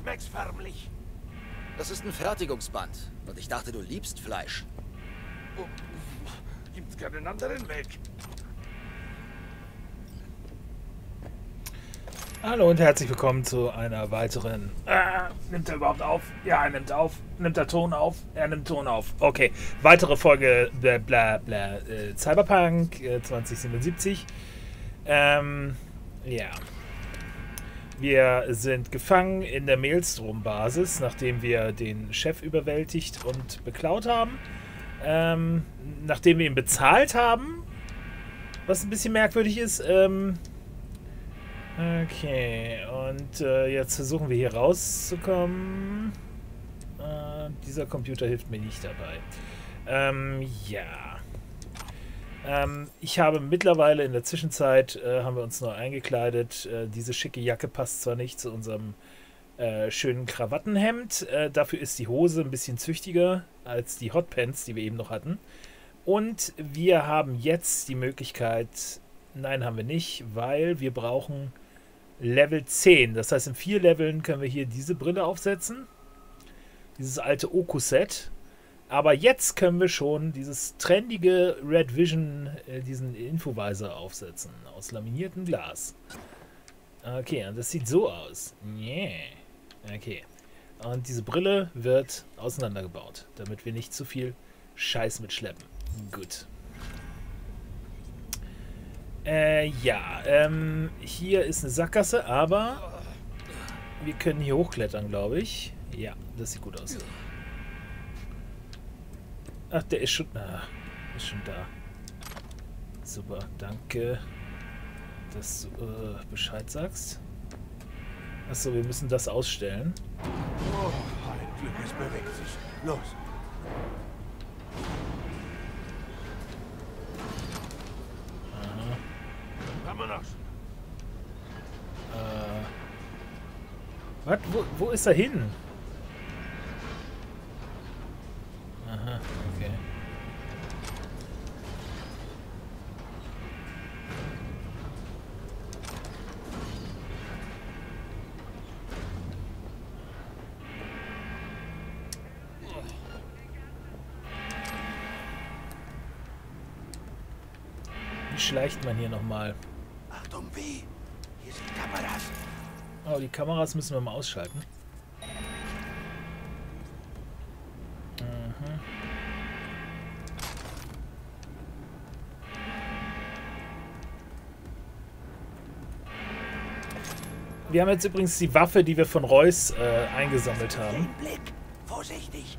schmeckst förmlich. Das ist ein Fertigungsband. Und ich dachte, du liebst Fleisch. Oh, gibt's keinen anderen Weg? Hallo und herzlich willkommen zu einer weiteren. Äh, nimmt er überhaupt auf? Ja, er nimmt auf. Nimmt er Ton auf? Er nimmt Ton auf. Okay, weitere Folge bla bla bla. Äh, Cyberpunk äh, 2077. Ähm, ja. Wir sind gefangen in der Maelstrom-Basis, nachdem wir den Chef überwältigt und beklaut haben. Ähm, nachdem wir ihn bezahlt haben, was ein bisschen merkwürdig ist. Ähm, Okay, und äh, jetzt versuchen wir hier rauszukommen. Äh, dieser Computer hilft mir nicht dabei. Ähm, ja. Ähm, ich habe mittlerweile in der Zwischenzeit, äh, haben wir uns neu eingekleidet. Äh, diese schicke Jacke passt zwar nicht zu unserem äh, schönen Krawattenhemd. Äh, dafür ist die Hose ein bisschen züchtiger als die Hotpants, die wir eben noch hatten. Und wir haben jetzt die Möglichkeit, nein, haben wir nicht, weil wir brauchen Level 10. Das heißt, in vier Leveln können wir hier diese Brille aufsetzen. Dieses alte Oku-Set. Aber jetzt können wir schon dieses trendige Red Vision, äh, diesen Infovisor aufsetzen. Aus laminiertem Glas. Okay, und das sieht so aus. Yeah. Okay. Und diese Brille wird auseinandergebaut, damit wir nicht zu viel Scheiß mitschleppen. Gut. Äh, ja, ähm, hier ist eine Sackgasse, aber wir können hier hochklettern, glaube ich. Ja, das sieht gut aus. Ach, der ist schon, ah, ist schon da. Super, danke, dass du äh, Bescheid sagst. Achso, wir müssen das ausstellen. Oh, ein Glück, es bewegt sich. Los. Vámonos. Äh. Was? Wo, wo ist er hin? Aha, okay. Wie schleicht man hier nochmal? Achtung, wie? Hier sind Kameras. Oh, die Kameras müssen wir mal ausschalten. Wir haben jetzt übrigens die Waffe, die wir von Reus äh, eingesammelt haben. Den Blick. Vorsichtig.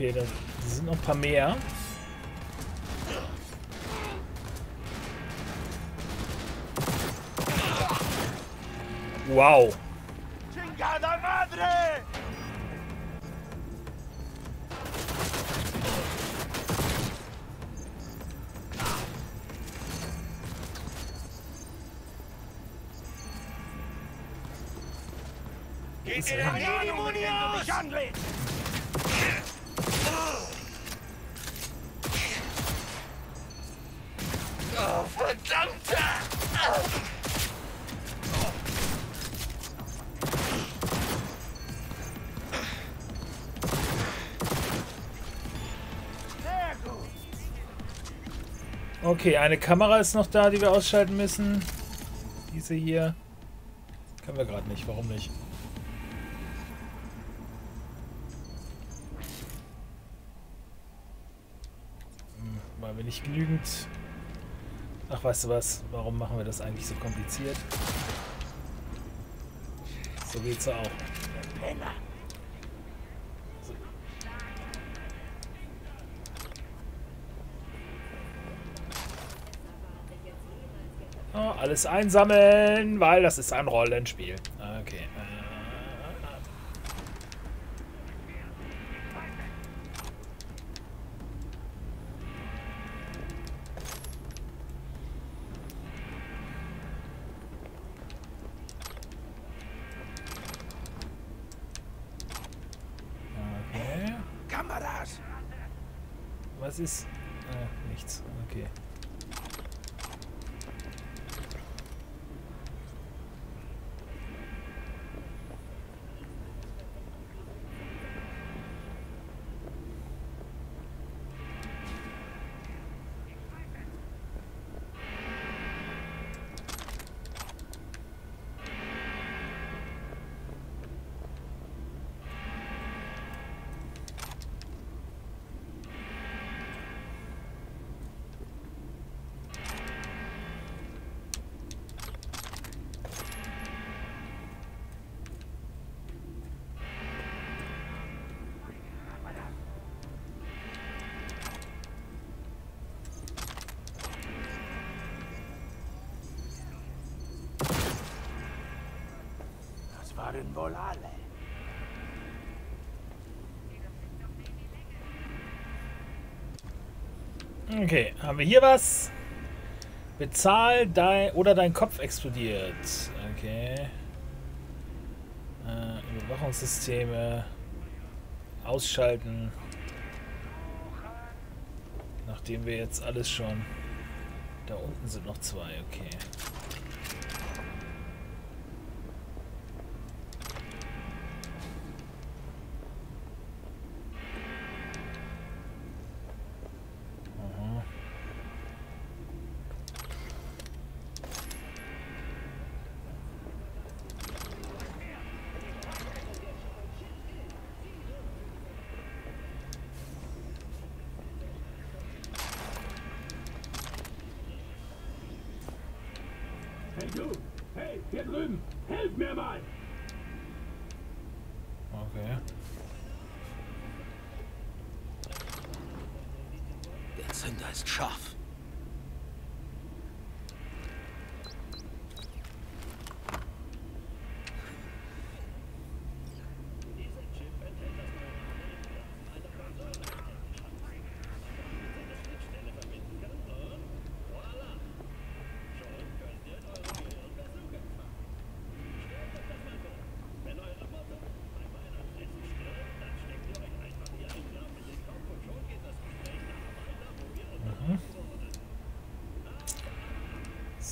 Okay, da sind noch ein paar mehr. Wow. Geht ihr Okay, eine Kamera ist noch da, die wir ausschalten müssen. Diese hier. Können wir gerade nicht. Warum nicht? Hm, Weil wir nicht genügend... Ach, weißt du was? Warum machen wir das eigentlich so kompliziert? So geht's auch. Penner. Alles einsammeln, weil das ist ein Rollenspiel. Waren wohl alle. Okay, haben wir hier was? Bezahl dein oder dein Kopf explodiert. Okay. Äh, Überwachungssysteme ausschalten. Nachdem wir jetzt alles schon. Da unten sind noch zwei, okay. Hier drüben! Helf mir mal!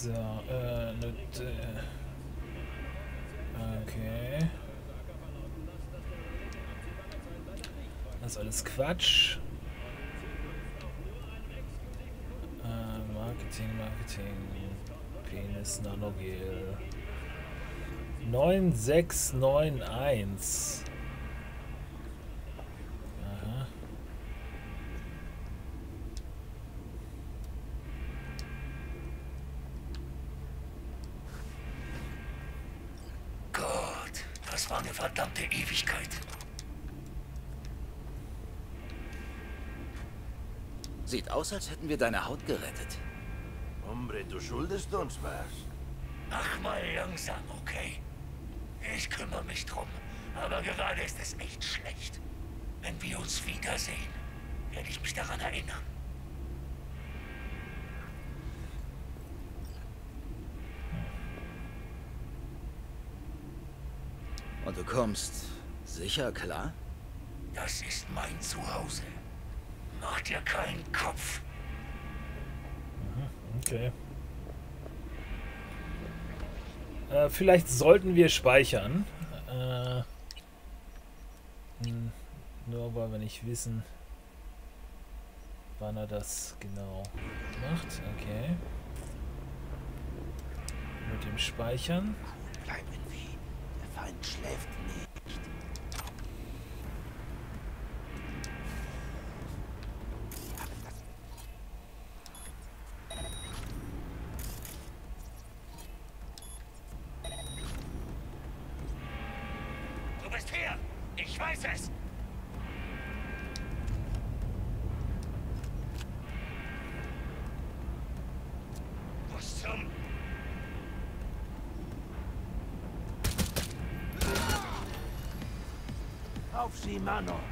So, äh, mit, äh, okay. Das ist alles Quatsch. Äh, Marketing, Marketing, Penis, Nanogel. 9691. aus, als hätten wir deine Haut gerettet. Hombre, du schuldest uns was. Mach mal langsam, okay? Ich kümmere mich drum. Aber gerade ist es echt schlecht. Wenn wir uns wiedersehen, werde ich mich daran erinnern. Und du kommst sicher klar? Das ist mein Zuhause. Mach dir keinen Kopf. Okay. Äh, vielleicht sollten wir speichern. Äh, hm, nur weil wir nicht wissen, wann er das genau macht. Okay. Mit dem Speichern. Bleiben wie. Der Feind schläft nicht. hermano.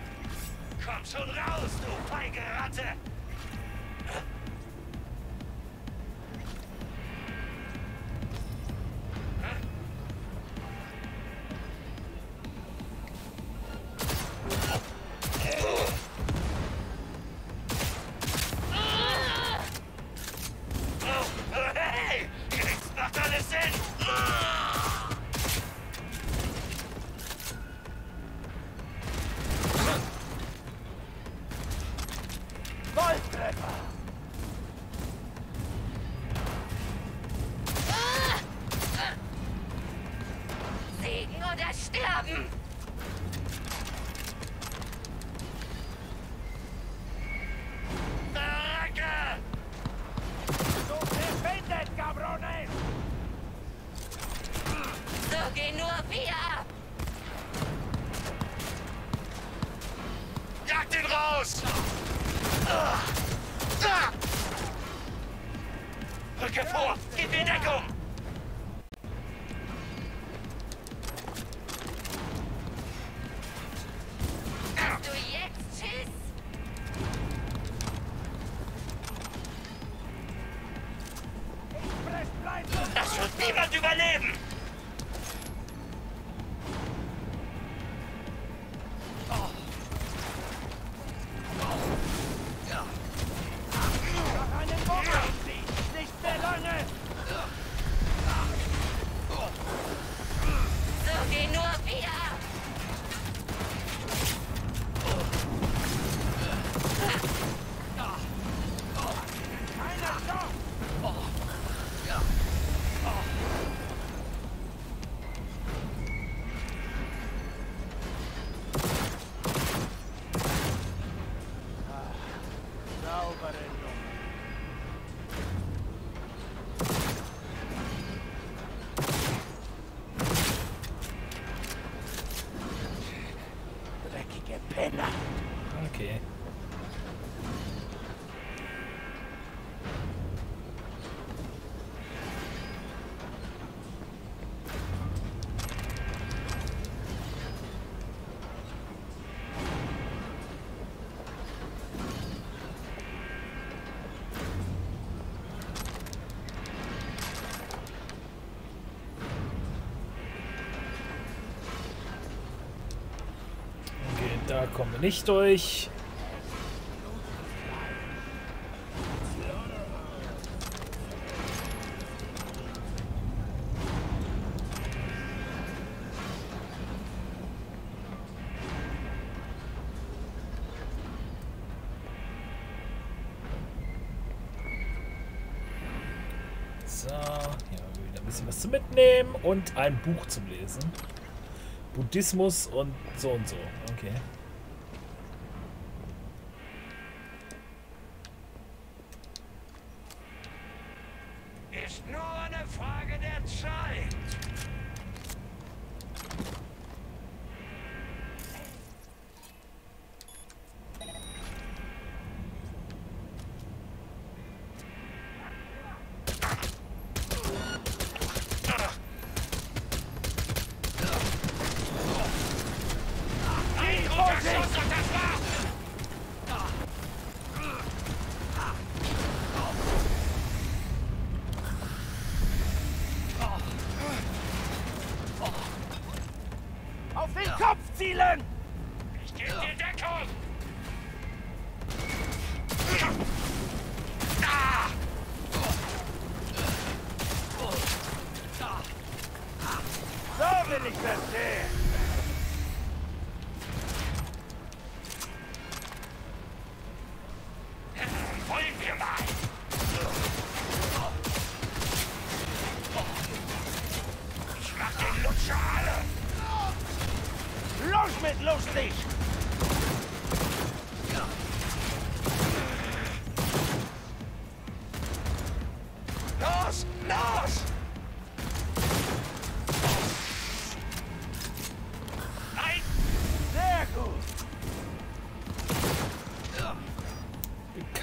kommen wir nicht durch. So, hier haben wieder ein bisschen was zum Mitnehmen und ein Buch zum Lesen. Buddhismus und so und so. Okay. Ready.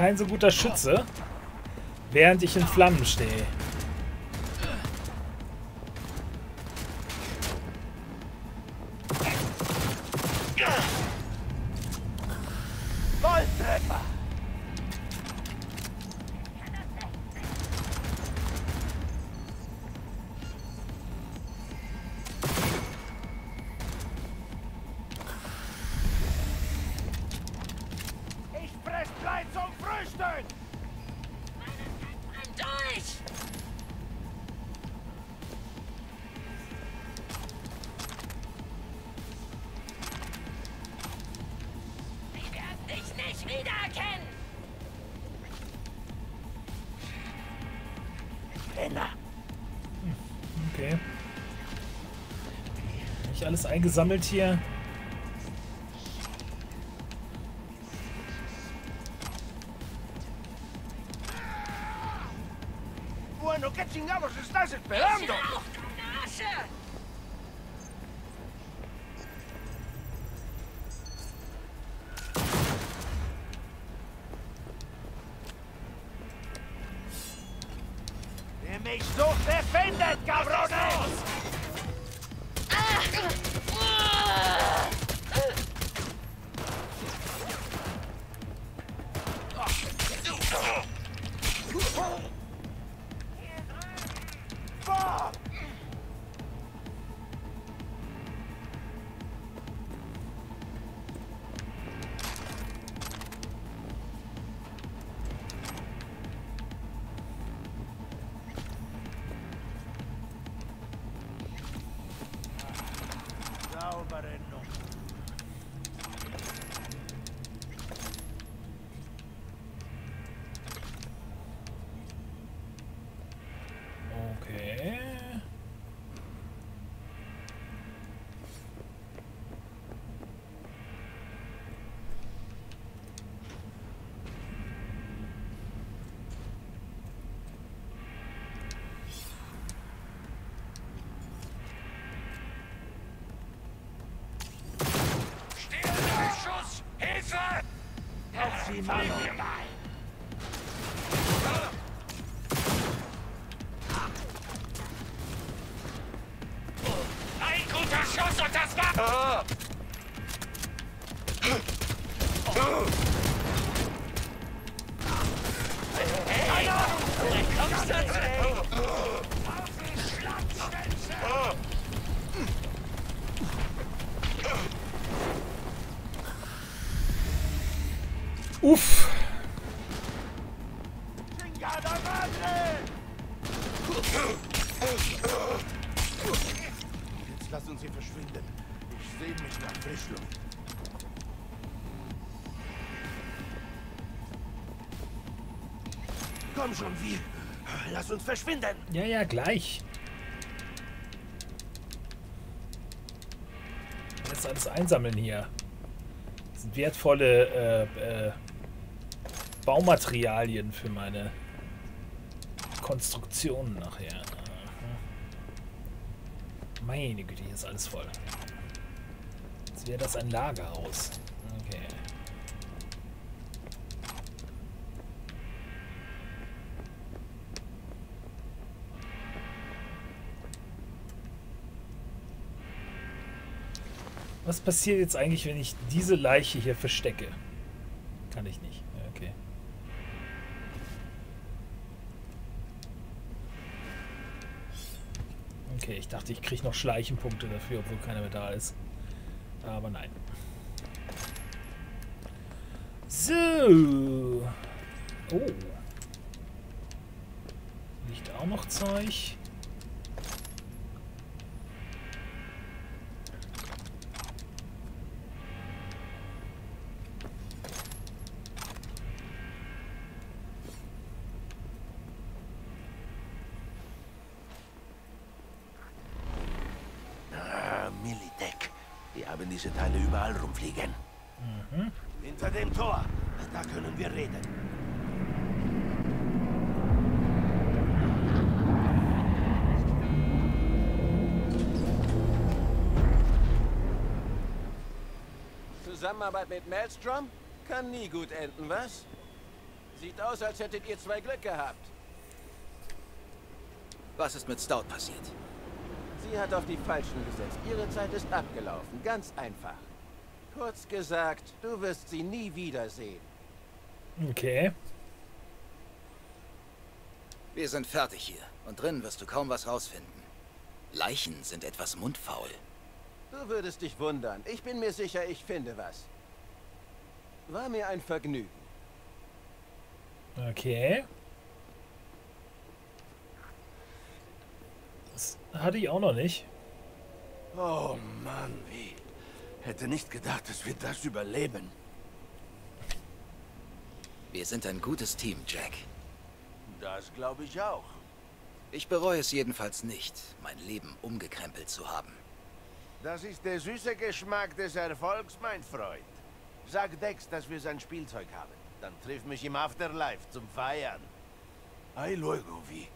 kein so guter Schütze, während ich in Flammen stehe. Alles eingesammelt hier. Bueno, ¿qué chingados estás esperando? Me dos defienden, cabrones! Sie, mal! Ein guter Schuss und das war... verschwinden. Ja, ja, gleich. Jetzt alles einsammeln hier. Das sind wertvolle äh, äh, Baumaterialien für meine Konstruktionen nachher. Meine Güte, hier ist alles voll. Jetzt wäre das ein Lagerhaus. Was passiert jetzt eigentlich, wenn ich diese Leiche hier verstecke? Kann ich nicht. Okay. Okay, ich dachte, ich kriege noch Schleichenpunkte dafür, obwohl keiner mehr da ist. Aber nein. So. Oh. Liegt auch noch Zeug. Ah, Militech. Die haben diese Teile überall rumfliegen. Hinter dem Tor. Da können wir reden. Zusammenarbeit mit Maelstrom? Kann nie gut enden, was? Sieht aus, als hättet ihr zwei Glück gehabt. Was ist mit Stout passiert? Sie hat auf die Falschen gesetzt. Ihre Zeit ist abgelaufen. Ganz einfach. Kurz gesagt, du wirst sie nie wiedersehen. Okay. Wir sind fertig hier. Und drinnen wirst du kaum was rausfinden. Leichen sind etwas mundfaul. Du würdest dich wundern. Ich bin mir sicher, ich finde was. War mir ein Vergnügen. Okay. Das hatte ich auch noch nicht. Oh Mann, wie. Hätte nicht gedacht, dass wir das überleben. Wir sind ein gutes Team, Jack. Das glaube ich auch. Ich bereue es jedenfalls nicht, mein Leben umgekrempelt zu haben. Das ist der süße Geschmack des Erfolgs, mein Freund. Sag Dex, dass wir sein Spielzeug haben. Dann triff mich im Afterlife zum Feiern. Ai luego, wie.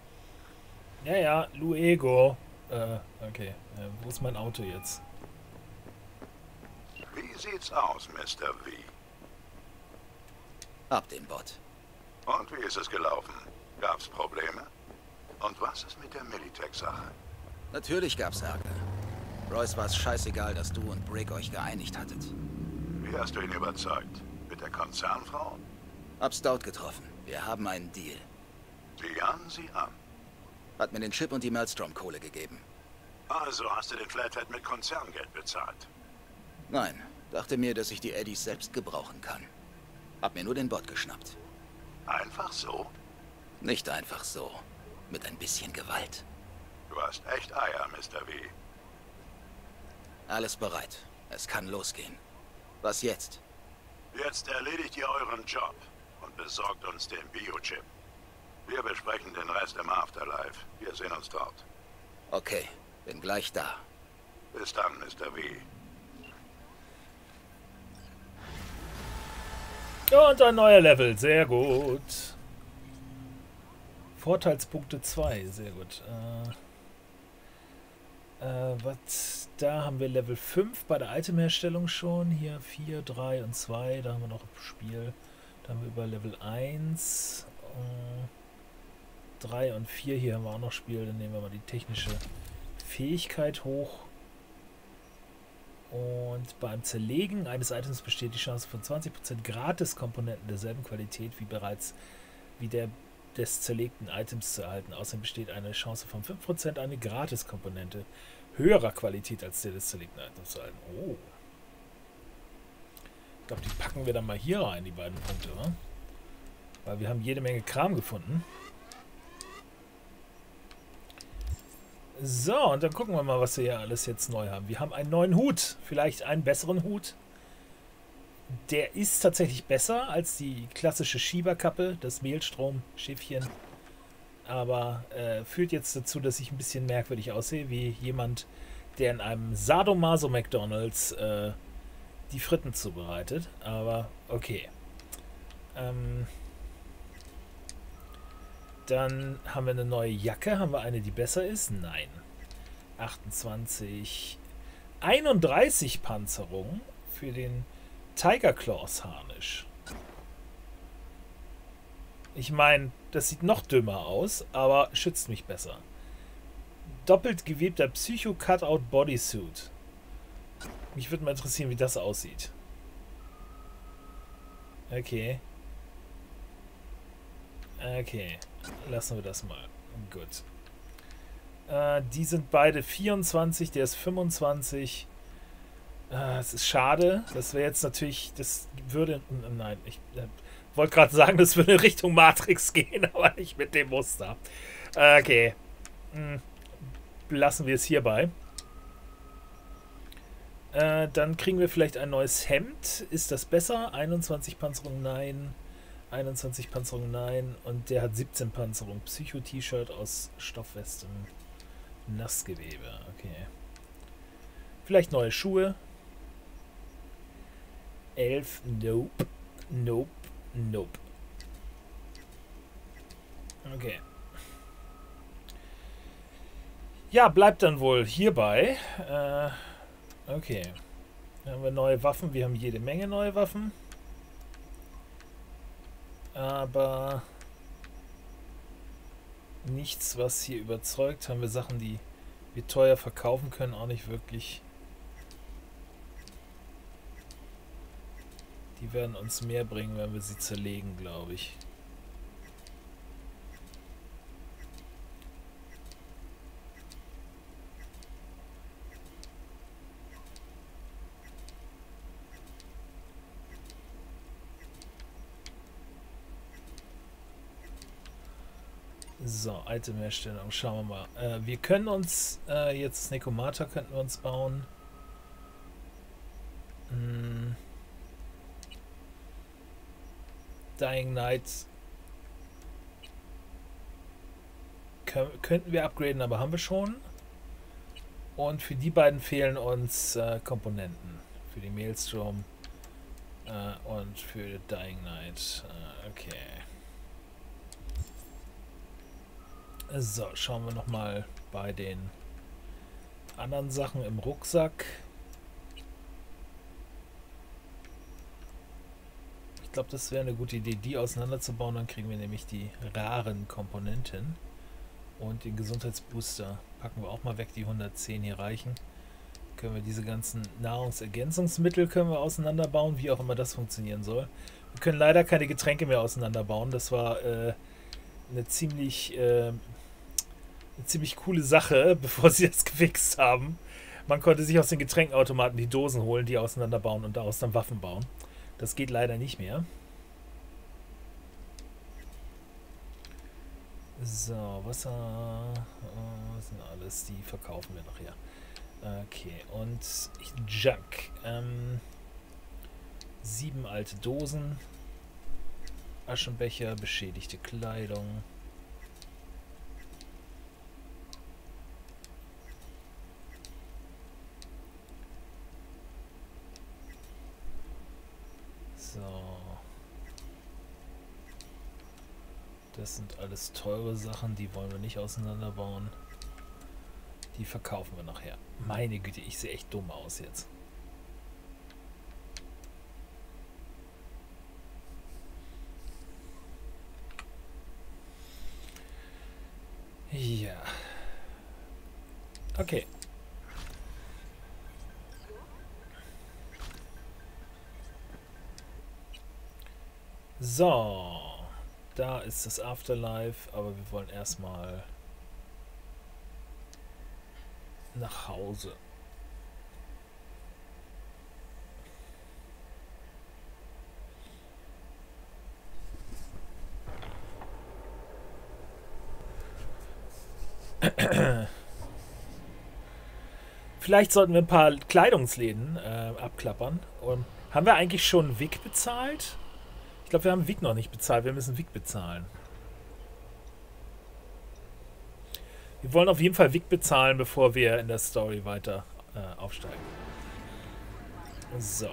Ja, ja, Luego. Äh, okay. Äh, wo ist mein Auto jetzt? Wie sieht's aus, Mr. V? Ab den Bot. Und wie ist es gelaufen? Gab's Probleme? Und was ist mit der Militech-Sache? Natürlich gab's Ärger. Royce war es scheißegal, dass du und Brick euch geeinigt hattet. Wie hast du ihn überzeugt? Mit der Konzernfrau? Hab Stout getroffen. Wir haben einen Deal. Sieh an, sieh an. Hat mir den Chip und die Maelstrom-Kohle gegeben. Also hast du den Flathead mit Konzerngeld bezahlt. Nein, dachte mir, dass ich die Eddies selbst gebrauchen kann. Hab mir nur den Bot geschnappt. Einfach so? Nicht einfach so. Mit ein bisschen Gewalt. Du hast echt Eier, Mr. V. Alles bereit. Es kann losgehen. Was jetzt? Jetzt erledigt ihr euren Job und besorgt uns den Biochip. Wir besprechen den Rest im Afterlife. Wir sehen uns dort. Okay, bin gleich da. Bis dann, Mr. V. Und ein neuer Level, sehr gut. Vorteilspunkte 2, sehr gut. Äh, äh, was, da haben wir Level 5 bei der Itemherstellung schon. Hier 4, 3 und 2, da haben wir noch ein Spiel. Da haben wir über Level 1, äh, 3 und 4, hier haben wir auch noch Spiel. Dann nehmen wir mal die technische Fähigkeit hoch. Und beim Zerlegen eines Items besteht die Chance von 20% Gratis-Komponenten derselben Qualität wie bereits wie der des zerlegten Items zu erhalten. Außerdem besteht eine Chance von 5% eine Gratis-Komponente höherer Qualität als der des zerlegten Items zu erhalten. Oh. Ich glaube, die packen wir dann mal hier rein, die beiden Punkte. Wa? Weil wir haben jede Menge Kram gefunden. So, und dann gucken wir mal, was wir hier alles jetzt neu haben. Wir haben einen neuen Hut. Vielleicht einen besseren Hut. Der ist tatsächlich besser als die klassische Schieberkappe, das Mehlstrom-Schiffchen. Aber äh, führt jetzt dazu, dass ich ein bisschen merkwürdig aussehe, wie jemand, der in einem Sadomaso McDonalds äh, die Fritten zubereitet. Aber okay. Ähm, dann haben wir eine neue Jacke. Haben wir eine, die besser ist? Nein. 28. 31 Panzerung für den Tiger Claws Harnisch. Ich meine, das sieht noch dümmer aus, aber schützt mich besser. Doppelt gewebter Psycho-Cutout Bodysuit. Mich würde mal interessieren, wie das aussieht. Okay. Okay. Lassen wir das mal. Gut. Äh, die sind beide 24, der ist 25. Äh, es ist schade. Das wäre jetzt natürlich, das würde, nein, ich äh, wollte gerade sagen, das würde Richtung Matrix gehen, aber nicht mit dem Muster. Äh, okay. Hm. Lassen wir es hierbei. Äh, dann kriegen wir vielleicht ein neues Hemd. Ist das besser? 21 Panzerung, nein. 21 Panzerung, nein. Und der hat 17 Panzerung. Psycho-T-Shirt aus Stoffweste. Nassgewebe, okay. Vielleicht neue Schuhe. 11, nope. Nope, nope. Okay. Ja, bleibt dann wohl hierbei. Äh, okay. Dann haben wir neue Waffen. Wir haben jede Menge neue Waffen. Aber nichts, was hier überzeugt. Haben wir Sachen, die wir teuer verkaufen können, auch nicht wirklich. Die werden uns mehr bringen, wenn wir sie zerlegen, glaube ich. So, Itemherstellung, schauen wir mal. Äh, wir können uns äh, jetzt Nekomata könnten wir uns bauen. Hm. Dying Knight können, könnten wir upgraden, aber haben wir schon. Und für die beiden fehlen uns äh, Komponenten. Für die Maelstrom äh, und für Dying Knight. Äh, okay. So, schauen wir nochmal bei den anderen Sachen im Rucksack. Ich glaube, das wäre eine gute Idee, die auseinanderzubauen. Dann kriegen wir nämlich die raren Komponenten. Und den Gesundheitsbooster packen wir auch mal weg. Die 110 hier reichen. Können wir diese ganzen Nahrungsergänzungsmittel können wir auseinanderbauen, wie auch immer das funktionieren soll. Wir können leider keine Getränke mehr auseinanderbauen. Das war äh, eine ziemlich äh, eine ziemlich coole Sache, bevor sie das gefixt haben. Man konnte sich aus den Getränkautomaten die Dosen holen, die auseinanderbauen und daraus dann Waffen bauen. Das geht leider nicht mehr. So, Wasser, äh, sind alles, die verkaufen wir nachher. Okay, und Junk. Ähm, sieben alte Dosen, Aschenbecher, beschädigte Kleidung. So. Das sind alles teure Sachen, die wollen wir nicht auseinanderbauen. Die verkaufen wir nachher. Meine Güte, ich sehe echt dumm aus jetzt. Ja. Okay. So. Da ist das Afterlife, aber wir wollen erstmal nach Hause. Vielleicht sollten wir ein paar Kleidungsläden äh, abklappern. Und haben wir eigentlich schon Wick bezahlt? Ich glaube, wir haben Wick noch nicht bezahlt. Wir müssen Wick bezahlen. Wir wollen auf jeden Fall Wick bezahlen, bevor wir in der Story weiter äh, aufsteigen. So.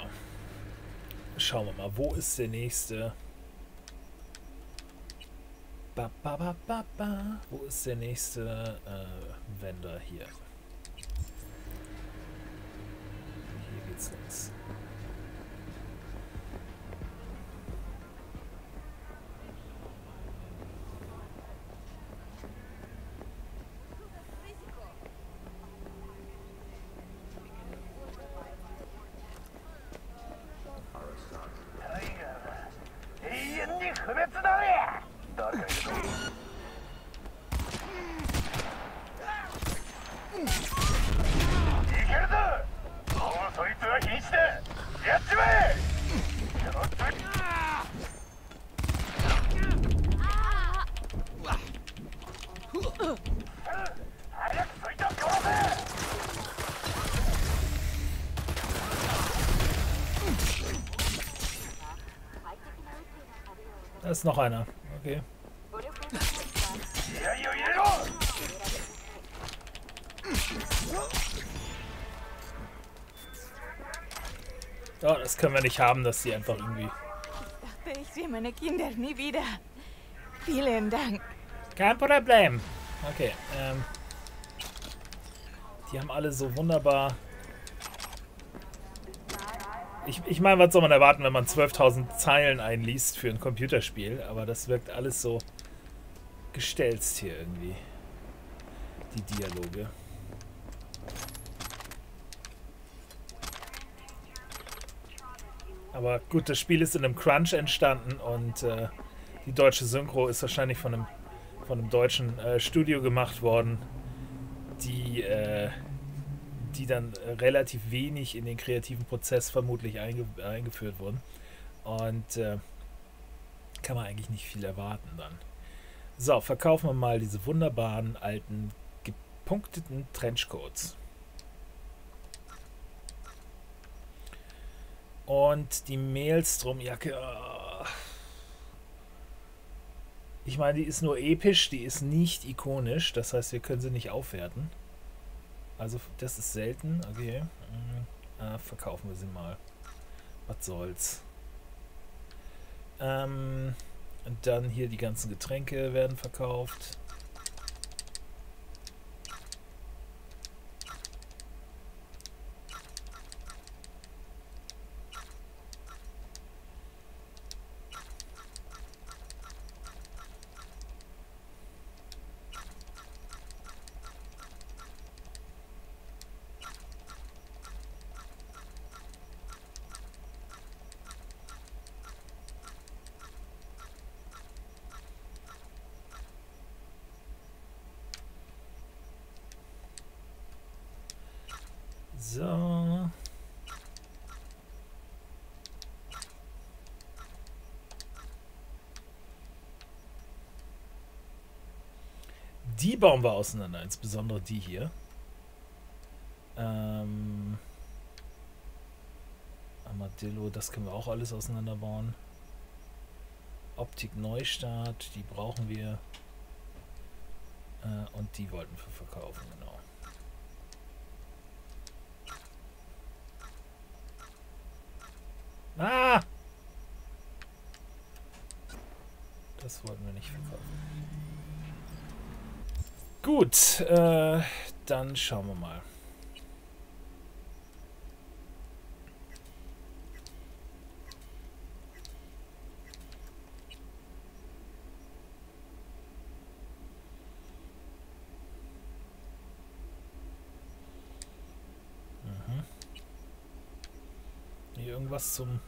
Schauen wir mal, wo ist der nächste? Ba, ba, ba, ba, ba. Wo ist der nächste äh, Vendor hier? Hier geht's los. Ist noch einer. Okay. Ja, das können wir nicht haben, dass die einfach irgendwie. Ich dachte, ich sehe meine Kinder nie wieder. Vielen Dank. Kein Problem. Okay, ähm. Die haben alle so wunderbar. Ich, ich meine, was soll man erwarten, wenn man 12.000 Zeilen einliest für ein Computerspiel? Aber das wirkt alles so gestelzt hier irgendwie. Die Dialoge. Aber gut, das Spiel ist in einem Crunch entstanden und äh, die deutsche Synchro ist wahrscheinlich von einem, von einem deutschen äh, Studio gemacht worden, die, äh, die dann relativ wenig in den kreativen Prozess vermutlich einge eingeführt wurden. Und äh, kann man eigentlich nicht viel erwarten dann. So, verkaufen wir mal diese wunderbaren alten gepunkteten Trenchcoats. Und die Maelstrom-Jacke. Oh. Ich meine, die ist nur episch, die ist nicht ikonisch. Das heißt, wir können sie nicht aufwerten. Also, das ist selten. Okay. Äh, verkaufen wir sie mal. Was soll's. Ähm, und dann hier die ganzen Getränke werden verkauft. So. Die bauen wir auseinander, insbesondere die hier. Ähm, Armadillo, das können wir auch alles auseinanderbauen. Optik Neustart, die brauchen wir. Äh, und die wollten wir verkaufen, genau. Ah! Das wollten wir nicht verkaufen. Gut, äh, dann schauen wir mal. Mhm. Irgendwas zum...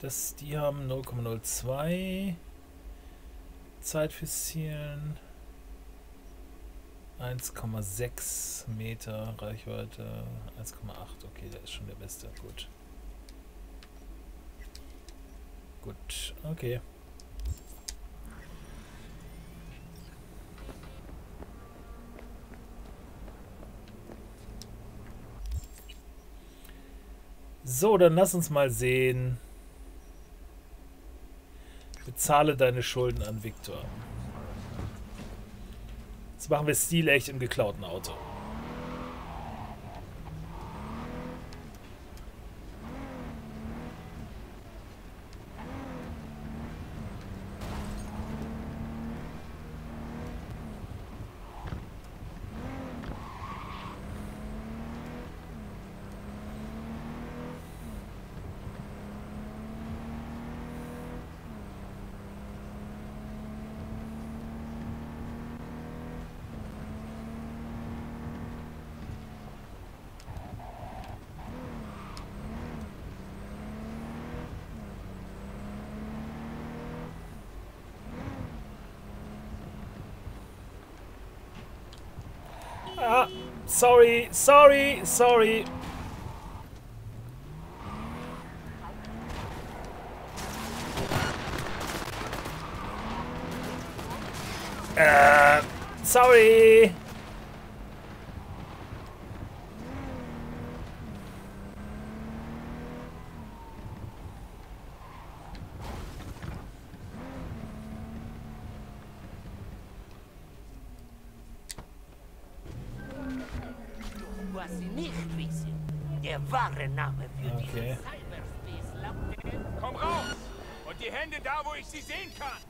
Das, die haben 0,02 Zeit fürs Zielen. 1,6 Meter Reichweite. 1,8. Okay, der ist schon der beste. Gut. Gut, okay. So, dann lass uns mal sehen. Bezahle deine Schulden an Viktor. Jetzt machen wir stilecht im geklauten Auto. Ah, sorry, sorry, sorry. Äh, sorry. Was Sie nicht wissen, der wahre Name für Okay. diesen Cyberspace lautet... Komm raus! Und die Hände da, wo ich sie sehen kann!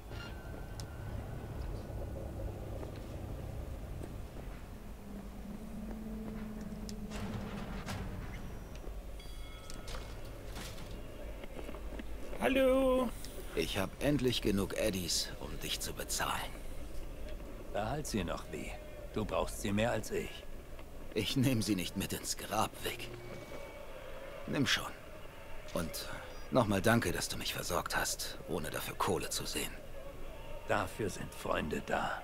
Hallo. Ich habe endlich genug Eddies, um dich zu bezahlen. Behalt sie noch, B. Du brauchst sie mehr als ich. Ich nehme sie nicht mit ins Grab weg. Nimm schon. Und nochmal danke, dass du mich versorgt hast, ohne dafür Kohle zu sehen. Dafür sind Freunde da.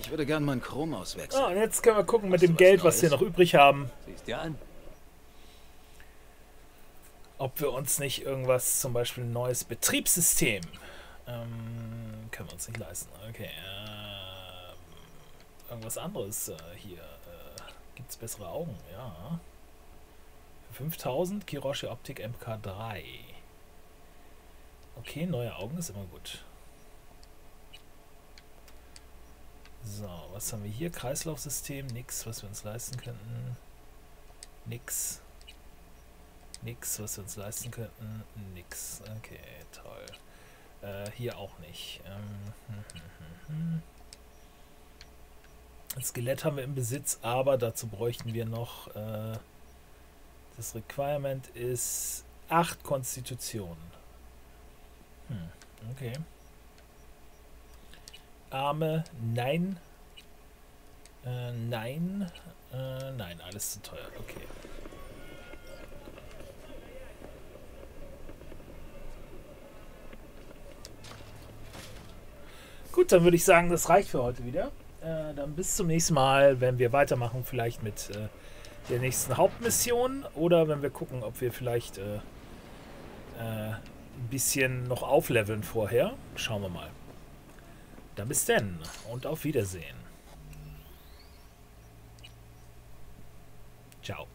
Ich würde gern mein Chrom auswechseln. Ah, und jetzt können wir gucken mit Hast du dem was Geld, was wir Neues? noch übrig haben, Siehst dir an? ob wir uns nicht irgendwas, zum Beispiel ein neues Betriebssystem, ähm, können wir uns nicht leisten. Okay, ähm, irgendwas anderes äh, hier. Äh, Gibt es bessere Augen? Ja. Für 5000 Kiroshi Optik MK3. Okay, neue Augen ist immer gut. So, was haben wir hier? Kreislaufsystem, nix, was wir uns leisten könnten. Nix. Nix, was wir uns leisten könnten. Nix. Okay, toll. Äh, hier auch nicht. Ähm, hm, hm, hm, Ein Skelett haben wir im Besitz, aber dazu bräuchten wir noch. Äh, das Requirement ist 8 Konstitution. Hm, okay. Arme, nein. Äh, nein. Äh, nein, alles zu teuer. Okay. Gut, dann würde ich sagen, das reicht für heute wieder. Äh, dann bis zum nächsten Mal, wenn wir weitermachen, vielleicht mit äh, der nächsten Hauptmission oder wenn wir gucken, ob wir vielleicht äh, äh ein bisschen noch aufleveln vorher. Schauen wir mal. Dann bis denn und auf Wiedersehen. Ciao.